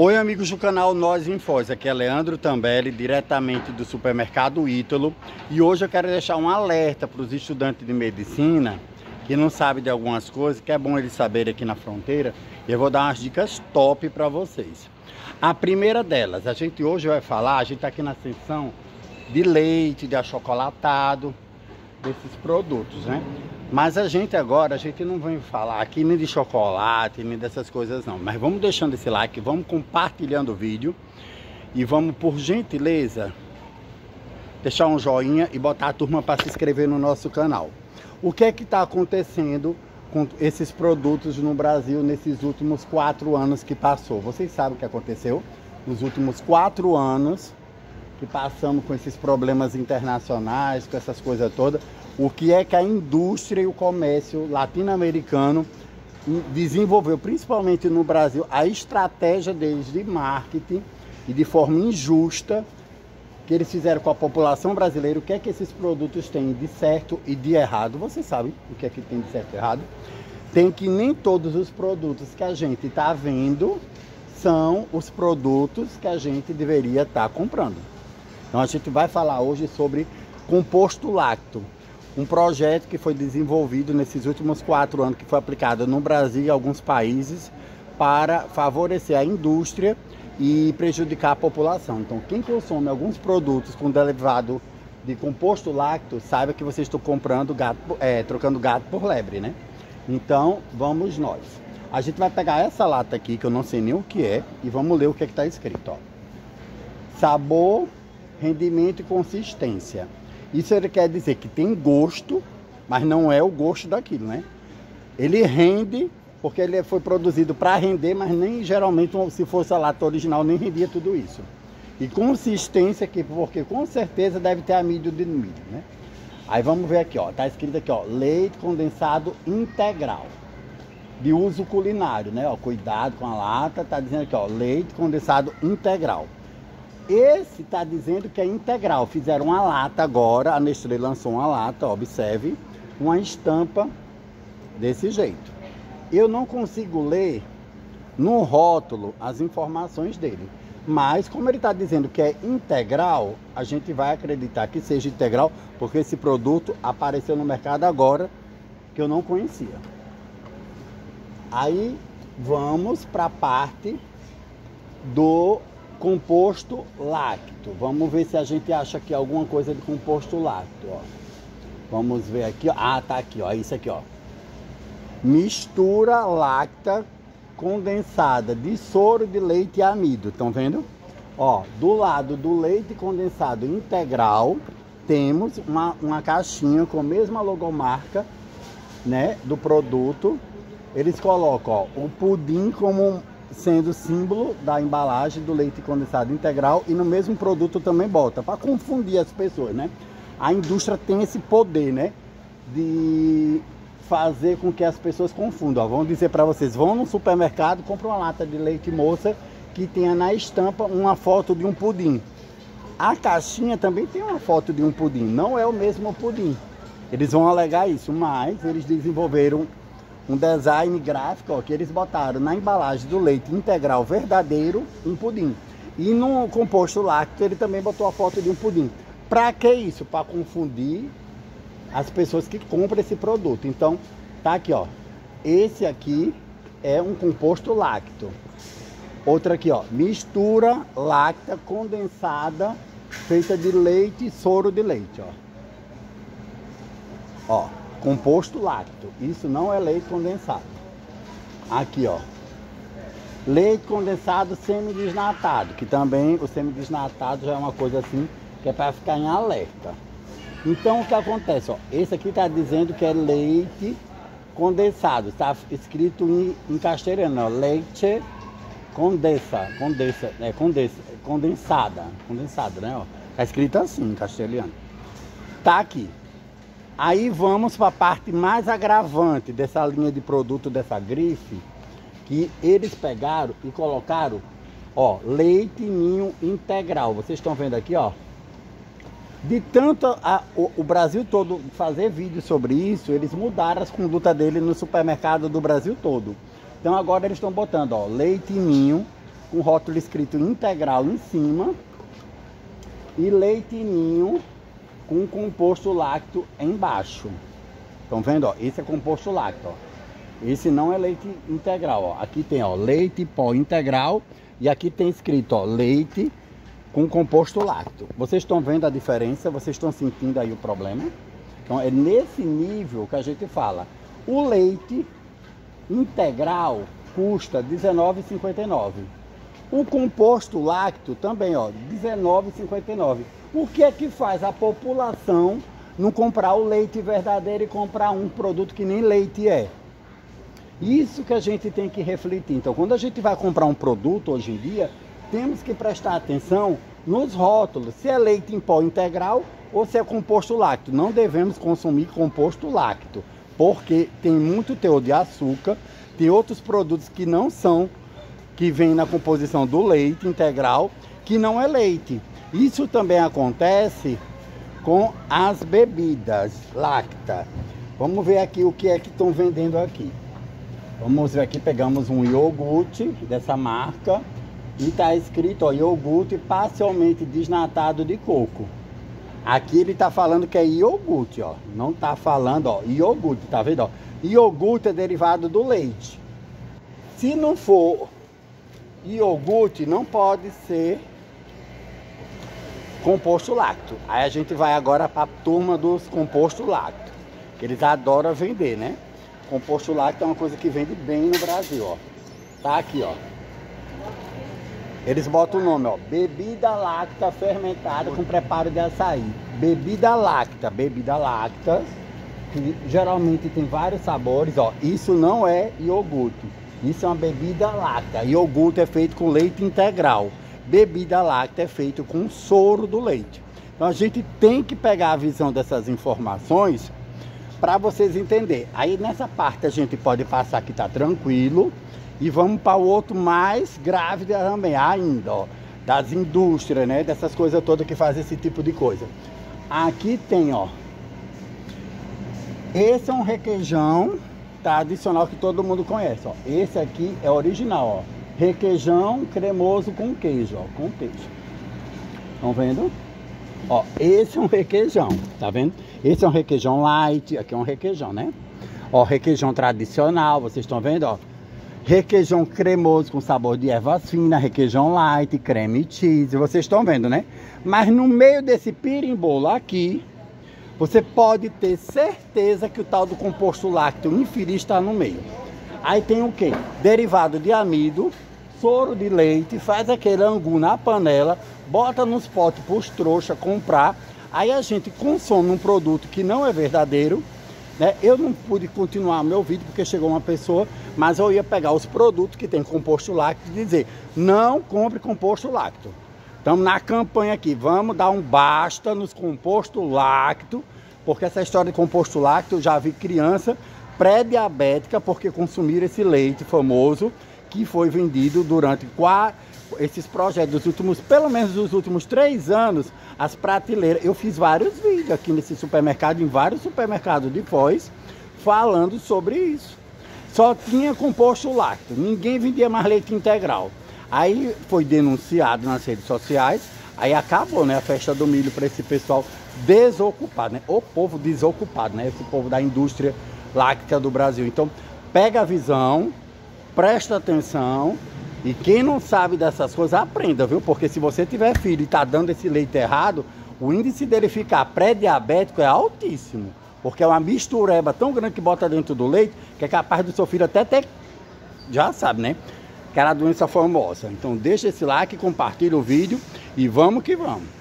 Oi amigos do canal Nós Infós, aqui é Leandro Tambelli, diretamente do supermercado Ítalo. E hoje eu quero deixar um alerta para os estudantes de medicina que não sabem de algumas coisas, que é bom eles saberem aqui na fronteira. Eu vou dar umas dicas top para vocês. A primeira delas, a gente hoje vai falar, a gente está aqui na seção de leite, de achocolatado, desses produtos, né? Mas a gente agora, a gente não vai falar aqui nem de chocolate, nem dessas coisas não. Mas vamos deixando esse like, vamos compartilhando o vídeo. E vamos, por gentileza, deixar um joinha e botar a turma para se inscrever no nosso canal. O que é que está acontecendo com esses produtos no Brasil nesses últimos quatro anos que passou? Vocês sabem o que aconteceu? Nos últimos quatro anos que passamos com esses problemas internacionais, com essas coisas todas, o que é que a indústria e o comércio latino-americano desenvolveu, principalmente no Brasil, a estratégia deles de marketing e de forma injusta que eles fizeram com a população brasileira, o que é que esses produtos têm de certo e de errado. Vocês sabem o que é que tem de certo e errado? Tem que nem todos os produtos que a gente está vendo são os produtos que a gente deveria estar tá comprando. Então a gente vai falar hoje sobre composto lácteo um projeto que foi desenvolvido nesses últimos quatro anos, que foi aplicado no Brasil e alguns países, para favorecer a indústria e prejudicar a população. Então, quem consome alguns produtos com derivado de composto lácteo, saiba que vocês estão comprando gato, é, trocando gato por lebre, né? Então, vamos nós. A gente vai pegar essa lata aqui, que eu não sei nem o que é, e vamos ler o que é está escrito. Ó. Sabor, rendimento e consistência. Isso ele quer dizer que tem gosto, mas não é o gosto daquilo, né? Ele rende, porque ele foi produzido para render, mas nem geralmente, se fosse a lata original, nem rendia tudo isso. E consistência, que, porque com certeza deve ter amido de milho, né? Aí vamos ver aqui, ó, tá escrito aqui, ó, leite condensado integral de uso culinário, né? Ó, cuidado com a lata, tá dizendo aqui, ó, leite condensado integral. Esse está dizendo que é integral. Fizeram uma lata agora, a Nestlé lançou uma lata, observe, uma estampa desse jeito. Eu não consigo ler no rótulo as informações dele. Mas como ele está dizendo que é integral, a gente vai acreditar que seja integral, porque esse produto apareceu no mercado agora que eu não conhecia. Aí vamos para a parte do composto lácteo. Vamos ver se a gente acha aqui alguma coisa de composto lácteo, ó. Vamos ver aqui, ó. Ah, tá aqui, ó. Isso aqui, ó. Mistura láctea condensada de soro de leite e amido. Estão vendo? Ó, do lado do leite condensado integral, temos uma, uma caixinha com a mesma logomarca, né, do produto. Eles colocam, ó, o pudim como sendo símbolo da embalagem do leite condensado integral e no mesmo produto também bota, para confundir as pessoas, né? A indústria tem esse poder, né? De fazer com que as pessoas confundam. Ó, vamos dizer para vocês, vão no supermercado, compram uma lata de leite moça que tenha na estampa uma foto de um pudim. A caixinha também tem uma foto de um pudim, não é o mesmo pudim. Eles vão alegar isso, mas eles desenvolveram um design gráfico ó, que eles botaram na embalagem do leite integral verdadeiro um pudim. E no composto lácteo ele também botou a foto de um pudim. Para que isso? Para confundir as pessoas que compram esse produto. Então, tá aqui, ó. Esse aqui é um composto lácteo. Outra aqui, ó, mistura láctea condensada feita de leite e soro de leite, ó. Ó, composto lácteo. Isso não é leite condensado. Aqui, ó. Leite condensado semidesnatado, que também o semidesnatado já é uma coisa assim que é para ficar em alerta. Então o que acontece, ó, esse aqui está dizendo que é leite condensado, está escrito em, em castelhano, ó, leite condensa, condensa, é, condensa, condensada, condensada, né, ó. Tá escrito assim em castelhano. Tá aqui. Aí vamos para a parte mais agravante dessa linha de produto dessa grife, que eles pegaram e colocaram, ó, leite ninho integral. Vocês estão vendo aqui, ó. De tanto a, o, o, Brasil todo fazer vídeo sobre isso, eles mudaram as condutas dele no supermercado do Brasil todo. Então agora eles estão botando, ó, leite ninho com rótulo escrito integral em cima e leitinho com composto lácteo embaixo. Estão vendo? Ó? Esse é composto lácteo. Ó. Esse não é leite integral. Ó. Aqui tem ó, leite pó integral e aqui tem escrito ó, leite com composto lácteo. Vocês estão vendo a diferença? Vocês estão sentindo aí o problema? Então é nesse nível que a gente fala. O leite integral custa R$19,59. O composto lácteo também, ó, R$19,59. O que é que faz a população não comprar o leite verdadeiro e comprar um produto que nem leite é? Isso que a gente tem que refletir. Então, quando a gente vai comprar um produto hoje em dia, temos que prestar atenção nos rótulos, se é leite em pó integral ou se é composto lácteo. Não devemos consumir composto lácteo, porque tem muito teor de açúcar, tem outros produtos que não são, que vêm na composição do leite integral, que não é leite. Isso também acontece com as bebidas láctea. Vamos ver aqui o que é que estão vendendo aqui. Vamos ver aqui, pegamos um iogurte dessa marca e está escrito ó, iogurte parcialmente desnatado de coco. Aqui ele está falando que é iogurte, ó. Não está falando, ó, iogurte, tá vendo, ó? Iogurte é derivado do leite. Se não for iogurte, não pode ser composto lácteo. Aí a gente vai agora para a turma dos compostos lácteos, que eles adoram vender, né? Composto lácteo é uma coisa que vende bem no Brasil, ó. Tá aqui, ó. Eles botam o nome, ó, bebida láctea fermentada com preparo de açaí. Bebida láctea, bebida láctea, que geralmente tem vários sabores, ó. Isso não é iogurte. Isso é uma bebida láctea. Iogurte é feito com leite integral. Bebida láctea é feito com soro do leite. Então a gente tem que pegar a visão dessas informações para vocês entenderem. Aí nessa parte a gente pode passar que tá tranquilo. E vamos para o outro mais grave também, ainda, ó, das indústrias, né? Dessas coisas todas que fazem esse tipo de coisa. Aqui tem, ó. Esse é um requeijão tradicional que todo mundo conhece, ó. Esse aqui é original, ó. Requeijão cremoso com queijo, ó, com queijo. Estão vendo? Ó, esse é um requeijão, tá vendo? Esse é um requeijão light, aqui é um requeijão, né? Ó, requeijão tradicional, vocês estão vendo, ó? requeijão cremoso com sabor de ervas finas, requeijão light, creme cheese, vocês estão vendo, né? Mas no meio desse pirimbolo aqui, você pode ter certeza que o tal do composto lácteo infeliz está no meio. Aí tem o que? Derivado de amido, soro de leite, faz aquele angu na panela, bota nos potes para os trouxas comprar. Aí a gente consome um produto que não é verdadeiro, né? Eu não pude continuar meu vídeo porque chegou uma pessoa, mas eu ia pegar os produtos que tem composto lácteo e dizer: não compre composto lácteo. Estamos na campanha aqui, vamos dar um basta nos composto lácteo, porque essa história de composto lácteo eu já vi criança pré-diabética porque consumiram esse leite famoso que foi vendido durante esses projetos dos últimos, pelo menos dos últimos três anos, as prateleiras. Eu fiz vários vídeos aqui nesse supermercado, em vários supermercados de Foz, falando sobre isso. Só tinha composto lácteo, ninguém vendia mais leite integral. Aí foi denunciado nas redes sociais, aí acabou né, a festa do milho para esse pessoal desocupado, né? O povo desocupado, né? Esse povo da indústria láctea do Brasil. Então, pega a visão, presta atenção e quem não sabe dessas coisas, aprenda, viu? Porque se você tiver filho e tá dando esse leite errado, o índice dele ficar pré-diabético é altíssimo. Porque é uma mistureba tão grande que bota dentro do leite que é capaz do seu filho até ter. Já sabe, né? Aquela doença famosa. Então deixa esse like, compartilha o vídeo e vamos que vamos.